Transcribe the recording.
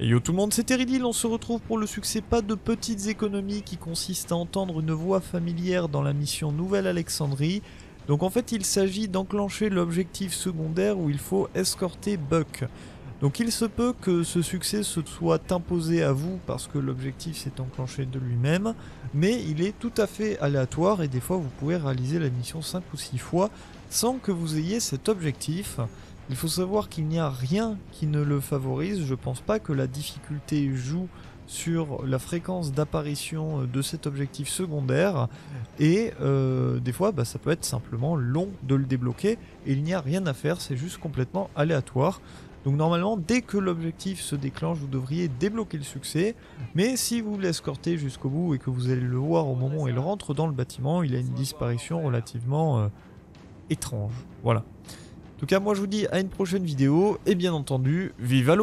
Et yo tout le monde, c'est Teridil, on se retrouve pour le succès pas de petites économies qui consiste à entendre une voix familière dans la mission Nouvelle Alexandrie. Donc en fait il s'agit d'enclencher l'objectif secondaire où il faut escorter Buck. Donc il se peut que ce succès se soit imposé à vous parce que l'objectif s'est enclenché de lui-même, mais il est tout à fait aléatoire et des fois vous pouvez réaliser la mission 5 ou 6 fois sans que vous ayez cet objectif. Il faut savoir qu'il n'y a rien qui ne le favorise, je pense pas que la difficulté joue sur la fréquence d'apparition de cet objectif secondaire et euh, des fois bah, ça peut être simplement long de le débloquer et il n'y a rien à faire, c'est juste complètement aléatoire. Donc normalement dès que l'objectif se déclenche vous devriez débloquer le succès mais si vous l'escortez jusqu'au bout et que vous allez le voir au moment où il rentre dans le bâtiment il a une disparition relativement euh, étrange. Voilà. En tout cas, moi je vous dis à une prochaine vidéo, et bien entendu, vive à